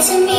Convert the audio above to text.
to me.